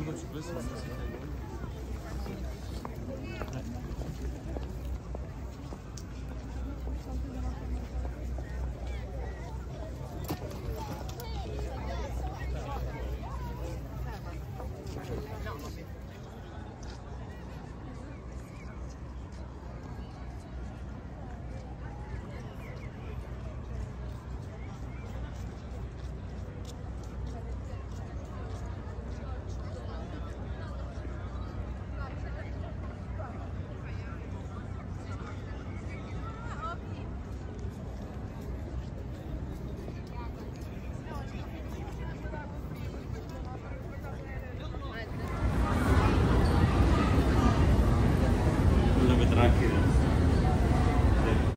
이거 주변에서 만났을 때